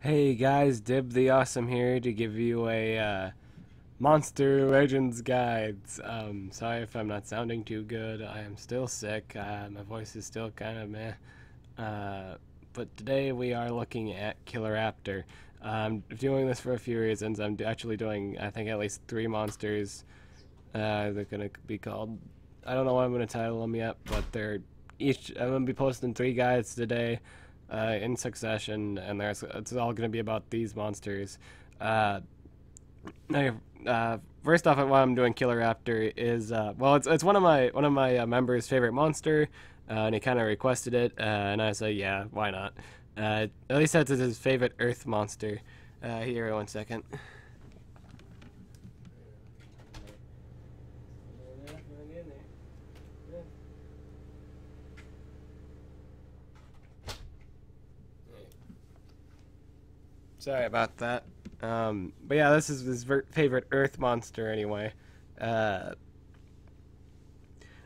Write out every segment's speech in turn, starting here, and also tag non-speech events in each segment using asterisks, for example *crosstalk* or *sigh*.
Hey guys, Dib the Awesome here to give you a uh, Monster Legends guides. Um, sorry if I'm not sounding too good. I am still sick. Uh, my voice is still kind of meh. Uh, but today we are looking at Killer Raptor. I'm doing this for a few reasons. I'm actually doing, I think, at least three monsters. Uh, they're gonna be called. I don't know what I'm gonna title them yet, but they're each. I'm gonna be posting three guides today uh, in succession, and there's it's all going to be about these monsters. Uh, uh, first off, what I'm doing Killer Raptor is uh, well, it's it's one of my one of my uh, members' favorite monster, uh, and he kind of requested it, and I said, yeah, why not? at least that's his favorite Earth monster. here, one second. Sorry about that. Um, but yeah, this is his favorite Earth monster anyway. Uh,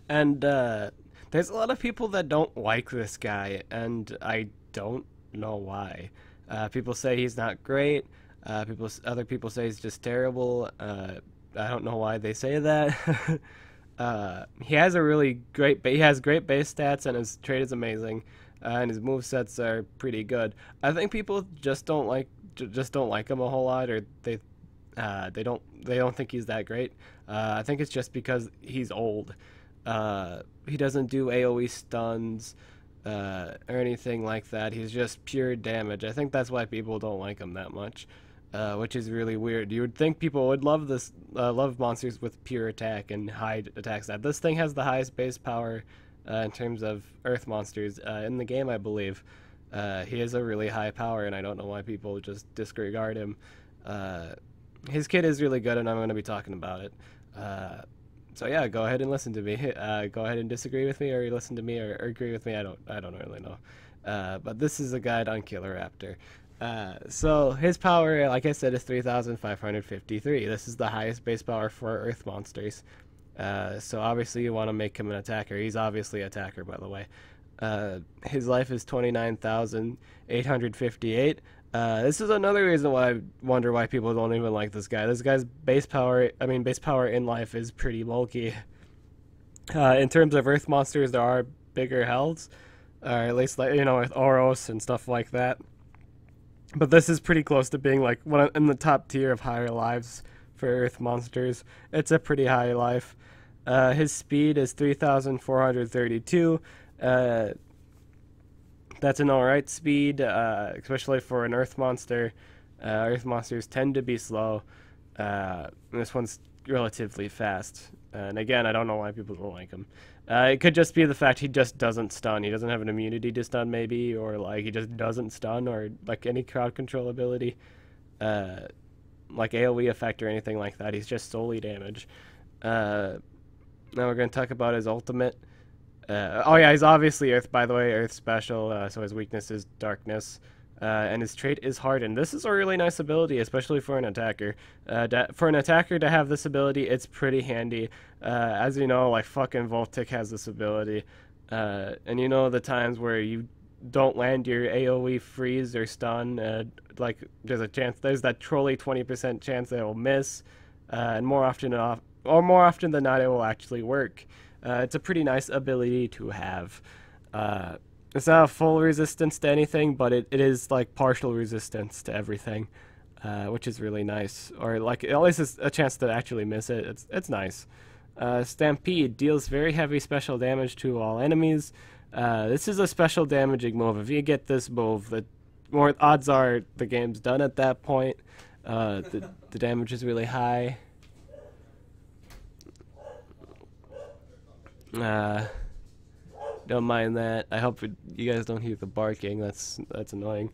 and uh, there's a lot of people that don't like this guy, and I don't know why. Uh, people say he's not great. Uh, people, other people say he's just terrible. Uh, I don't know why they say that. *laughs* Uh, he has a really great, he has great base stats, and his trade is amazing, and his move sets are pretty good. I think people just don't like just don't like him a whole lot, or they uh, they don't they don't think he's that great. Uh, I think it's just because he's old. Uh, he doesn't do AOE stuns uh, or anything like that. He's just pure damage. I think that's why people don't like him that much, uh, which is really weird. You would think people would love this, uh, love monsters with pure attack and high attack stat. This thing has the highest base power in terms of Earth monsters in the game, I believe. Uh, he has a really high power, and I don't know why people just disregard him. Uh, his kit is really good, and I'm going to be talking about it. Uh, so yeah, go ahead and listen to me. *laughs* Uh, go ahead and disagree with me, or you listen to me, or, or agree with me. I don't, I don't really know. Uh, but this is a guide on Killer Raptor. Uh, so his power, like I said, is 3,553. This is the highest base power for Earth monsters. So obviously you want to make him an attacker. He's obviously attacker, by the way. Uh, his life is 29,858. Uh, this is another reason why I wonder why people don't even like this guy. This guy's base power, I mean, base power in life is pretty bulky. *laughs* Uh, in terms of Earth monsters, there are bigger hells, or at least, like, you know, with Oros and stuff like that. But this is pretty close to being like one in the top tier of higher lives for Earth monsters. It's a pretty high life. Uh, his speed is 3,432. Uh, that's an alright speed, uh, especially for an Earth monster. Uh, Earth monsters tend to be slow. Uh, this one's relatively fast. And again, I don't know why people don't like him. Uh, it could just be the fact he just doesn't stun. He doesn't have an immunity to stun, maybe, or like he just doesn't stun, or like any crowd control ability, like AOE effect or anything like that. He's just solely damage. now we're going to talk about his ultimate. Uh, oh yeah, he's obviously Earth, by the way, Earth special, uh, so his weakness is darkness. Uh, and his trait is hardened. This is a really nice ability, especially for an attacker. Uh, for an attacker to have this ability, it's pretty handy. Uh, as you know, like fucking Voltic has this ability. Uh, and you know the times where you don't land your AoE freeze or stun, like there's a chance, there's that trolley 20% chance that it will miss. and more often, off, or more often than not, it will actually work. Uh, it's a pretty nice ability to have. Uh, it's not a full resistance to anything, but it, it is like partial resistance to everything, uh, which is really nice. Or like at least it's a chance to actually miss it. It's it's nice. Uh, Stampede deals very heavy special damage to all enemies. Uh, this is a special damaging move. If you get this move, the more odds are the game's done at that point. Uh, the *laughs* the damage is really high. Uh, don't mind that. I hope it, you guys don't hear the barking. That's that's annoying.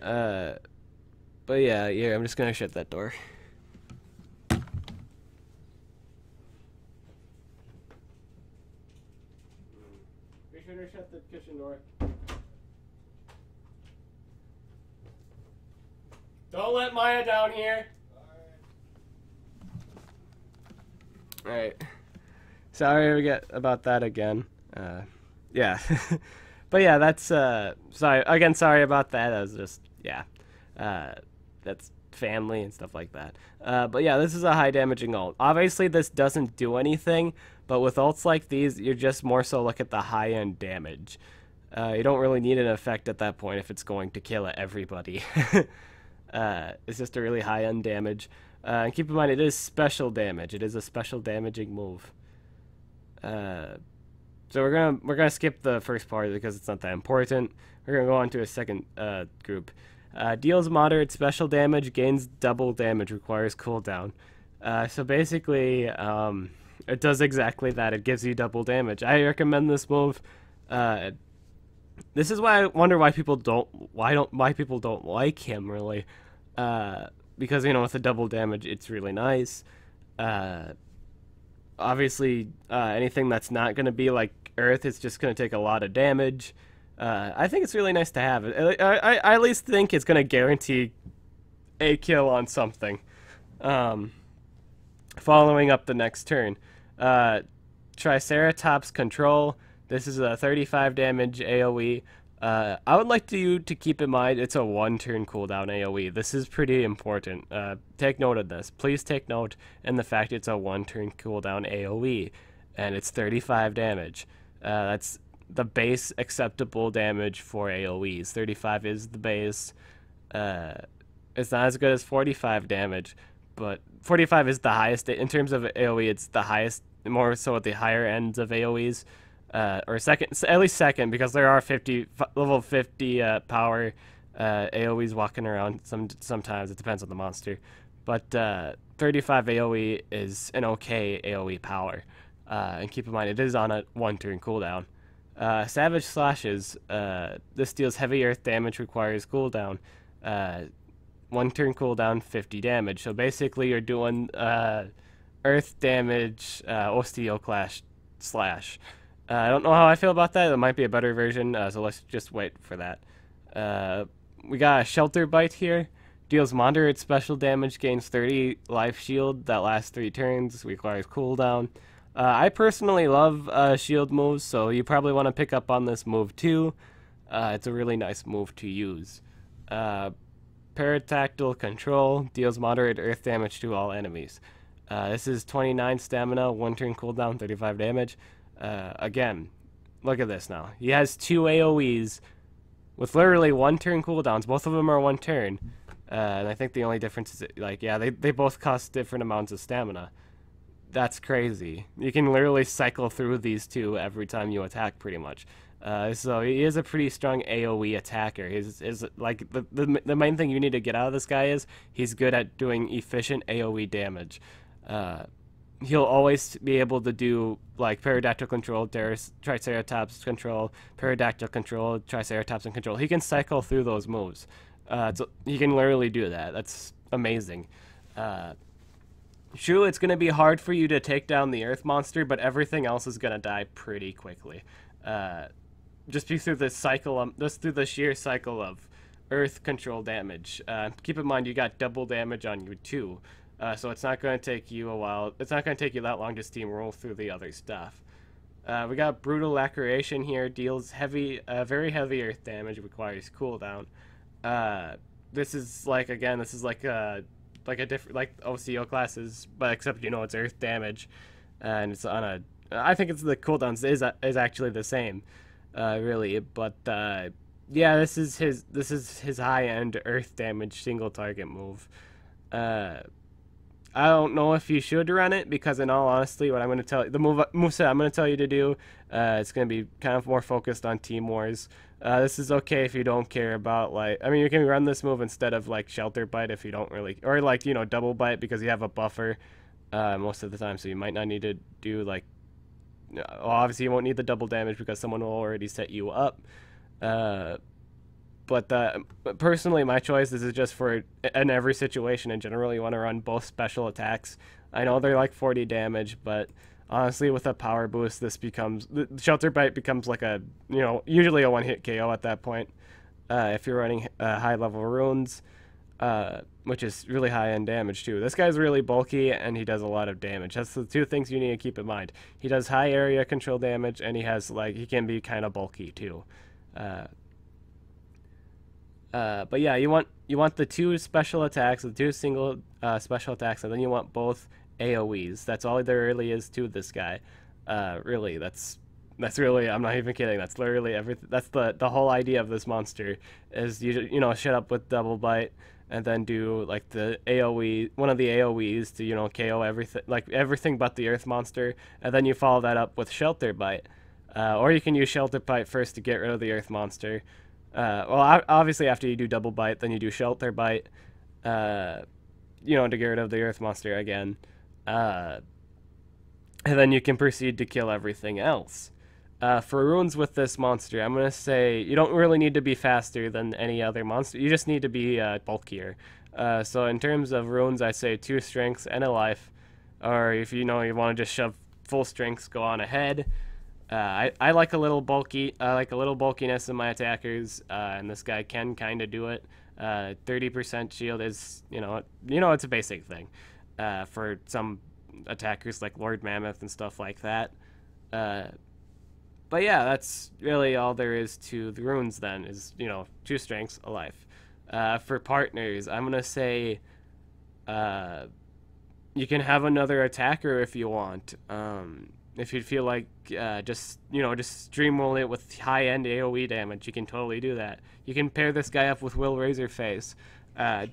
Uh, but yeah, yeah. I'm just gonna shut that door. Be shut the kitchen door. Don't let Maya down here. All right. Sorry we get about that again. Uh, yeah. *laughs* but yeah, that's uh, sorry again. Sorry about that. That was just yeah. Uh, that's family and stuff like that. Uh, but yeah, this is a high damaging ult. Obviously, this doesn't do anything, but with ults like these, you're just more so look at the high end damage. Uh, you don't really need an effect at that point if it's going to kill everybody. *laughs* uh, it's just a really high end damage. Uh, and keep in mind, it is special damage. It is a special damaging move. Uh, so we're gonna we're gonna skip the first part because it's not that important. We're gonna go on to a second uh, group. Uh, deals moderate special damage, gains double damage, requires cooldown. So basically, um, it does exactly that. It gives you double damage. I recommend this move. Uh, this is why I wonder why people don't why don't why people don't like him really. Uh, because you know with the double damage it's really nice. Uh, obviously, uh, anything that's not going to be like Earth is just going to take a lot of damage. Uh, I think it's really nice to have it. I, I, I at least think it's going to guarantee a kill on something. Um, following up the next turn. Uh, Triceratops Control. This is a 35 damage AoE. Uh, I would like to you to keep in mind it's a one turn cooldown AoE. This is pretty important. Uh, take note of this. Please take note in the fact it's a one turn cooldown AoE and it's 35 damage. Uh, that's the base acceptable damage for AoEs. 35 is the base. Uh, it's not as good as 45 damage, but 45 is the highest. In terms of AoE, it's the highest, more so at the higher ends of AoEs uh, or second, at least second, because there are 50 level 50 uh, power uh, AOE's walking around. Some sometimes it depends on the monster, but uh, 35 AOE is an okay AOE power. Uh, and keep in mind, it is on a one turn cooldown. Uh, Savage slashes. this deals heavy earth damage, requires cooldown. One turn cooldown, 50 damage. So basically, you're doing earth damage, Osteoclast slash. Uh, I don't know how I feel about that. It might be a better version, uh, so let's just wait for that. Uh, we got a Shelter Bite here. Deals moderate special damage, gains 30 life shield that lasts 3 turns, requires cooldown. Uh, I personally love uh, shield moves, so you probably want to pick up on this move too. Uh, it's a really nice move to use. Paratactyl Control deals moderate earth damage to all enemies. this is 29 stamina, 1 turn cooldown, 35 damage. Uh, again, look at this now. He has two AoEs with literally one turn cooldowns. Both of them are one turn. Uh, and I think the only difference is, like, yeah, they, they both cost different amounts of stamina. That's crazy. You can literally cycle through these two every time you attack, pretty much. Uh, so he is a pretty strong AOE attacker. He's is like the, the the main thing you need to get out of this guy is he's good at doing efficient AOE damage. Uh, he'll always be able to do like Paradactyl control, Triceratops control, Paradactyl control, Triceratops and control. He can cycle through those moves. Uh, so he can literally do that. That's amazing. Uh, it's going to be hard for you to take down the Earth monster, but everything else is going to die pretty quickly. Uh, just be through the cycle, um, just through the sheer cycle of Earth control damage. Uh, keep in mind, you got double damage on you too. Uh, so it's not going to take you a while. It's not going to take you that long to steamroll through the other stuff. Uh, we got Brutal Laceration here. Deals heavy, uh, very heavy earth damage. Requires cooldown. Uh, this is like again, this is like a like a different like OCO classes, but except you know it's earth damage, and it's on a. I think it's the cooldowns is is actually the same, uh, really. But uh, yeah, this is his this is his high end earth damage single target move. Uh, I don't know if you should run it because, in all honesty, what I'm going to tell you, the move, move I'm going to tell you to do, uh, it's going to be kind of more focused on team wars. Uh, this is okay if you don't care about like, I mean, you can run this move instead of like shelter bite if you don't really, or like you know double bite because you have a buffer uh, most of the time, so you might not need to do like. Well, obviously, you won't need the double damage because someone will already set you up. Uh, but uh, personally, my choice this is just for in every situation in general. You want to run both special attacks. I know they're like 40 damage, but honestly, with a power boost, this becomes shelter bite becomes like a you know usually a one hit KO at that point. Uh, if you're running uh, high level runes, uh, which is really high end damage too. This guy's really bulky and he does a lot of damage. That's the two things you need to keep in mind. He does high area control damage and he has like he can be kind of bulky too. Uh, Uh, but yeah, you want you want the two special attacks, the two single uh, special attacks, and then you want both AOE's. That's all there really is to this guy. Uh, really, that's that's really I'm not even kidding. That's literally everything. That's the the whole idea of this monster is you you know shut up with double bite and then do like the AOE one of the AOE's to you know KO everything like everything but the earth monster and then you follow that up with shelter bite. Uh, or you can use shelter bite first to get rid of the earth monster. Uh, well, obviously after you do double bite, then you do shelter bite. Uh, you know to get rid of the earth monster again. Uh, and then you can proceed to kill everything else. Uh, for runes with this monster, I'm going to say you don't really need to be faster than any other monster. You just need to be uh, bulkier. Uh, so in terms of runes, I say two strengths and a life. Or if you know you want to just shove full strengths, go on ahead. Uh, I, I like a little bulky. I like a little bulkiness in my attackers, uh, and this guy can kind of do it. 30% uh, shield is, you know, you know, it's a basic thing for some attackers like Lord Mammoth and stuff like that but yeah, that's really all there is to the runes. Then is you know two strengths, a life. Uh, for partners, I'm gonna say, uh, you can have another attacker if you want. Um, if you feel like uh, just you know just streamroll it with high end AOE damage, you can totally do that. You can pair this guy up with Will Razorface. Uh,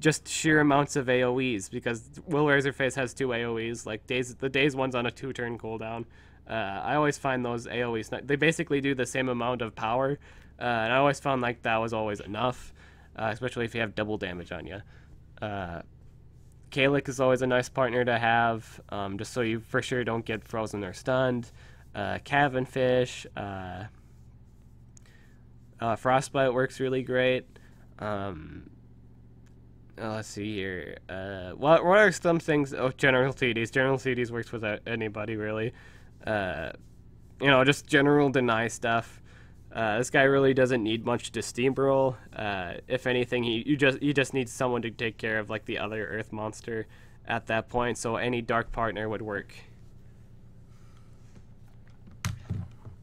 just sheer amounts of AOE's because Will Razorface has two AOE's. Like days, the days one's on a two turn cooldown. Uh, I always find those AOE's they basically do the same amount of power, uh, and I always found like that was always enough, uh, especially if you have double damage on you. Uh, Kalik is always a nice partner to have, um, just so you for sure don't get frozen or stunned. Uh, Cavenfish, uh, uh, Frostbite works really great. Um, let's see here. Uh, what what are some things? Oh, General CDs. General CDs works without anybody really uh, you know, just general deny stuff. Uh, this guy really doesn't need much to steamroll. Uh, if anything, he you just you just need someone to take care of like the other Earth monster at that point. So any dark partner would work.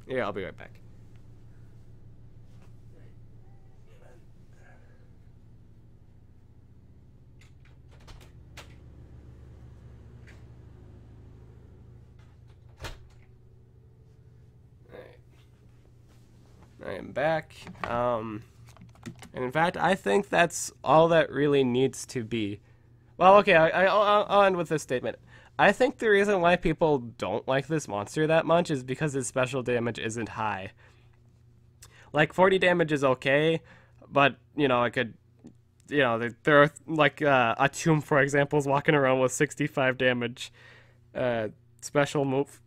Yeah, I'll be right back. Back. Um, and in fact, I think that's all that really needs to be. Well, okay, I, will end with this statement. I think the reason why people don't like this monster that much is because his special damage isn't high. Like, 40 damage is okay, but, you know, I could, you know, there, are, like, uh, Atum, for example, is walking around with 65 damage. Uh, special move.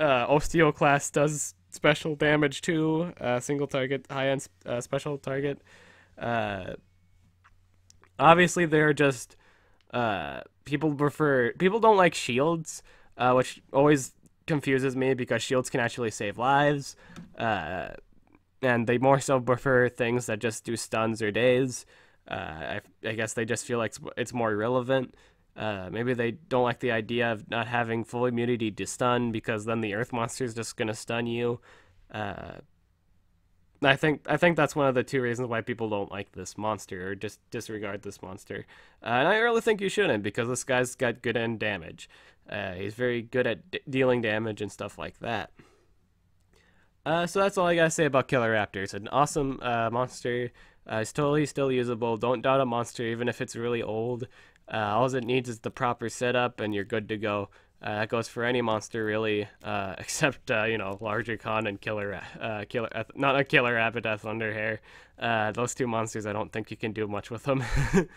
Uh, Osteoclast does special damage too. Uh, single target, high end uh, special target. Uh, obviously, they're just uh, people prefer people don't like shields, uh, which always confuses me because shields can actually save lives, uh, and they more so prefer things that just do stuns or days. I, I guess they just feel like it's more relevant. Uh, maybe they don't like the idea of not having full immunity to stun because then the earth monster is just gonna stun you. Uh, I think I think that's one of the two reasons why people don't like this monster or just disregard this monster. Uh, and I really think you shouldn't because this guy's got good end damage. Uh, he's very good at d- dealing damage and stuff like that. Uh, so that's all I gotta say about Killer Raptor. It's an awesome uh, monster. Uh, it's totally still usable. Don't doubt a monster, even if it's really old. Uh, all it needs is the proper setup, and you're good to go. Uh, that goes for any monster, really, uh, *laughs* except uh, you know Larger Con and Killer, uh, Killer, not a Killer Abaddon Thunderhair. Uh, those two monsters, I don't think you can do much with them. *laughs*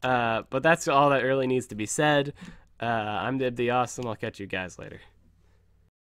Uh, but that's all that really needs to be said. I'm Dib the Awesome. I'll catch you guys later.